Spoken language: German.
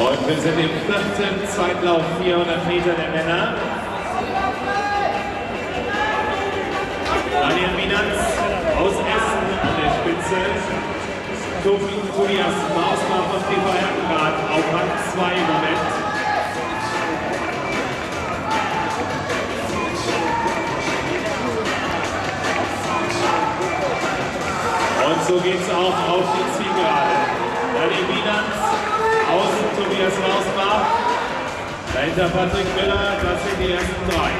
wir sind im vierten Zeitlauf 400 Meter der Männer. Daniel Minatz aus Essen an der Spitze. Tobias Mausbach von TV Herrenrad auf Rang 2 im Moment. Und so geht es auch auf die Zielgerade. Außen Tobias Mausbach, dahinter Patrick Miller, das sind die ersten drei.